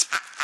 Thanks.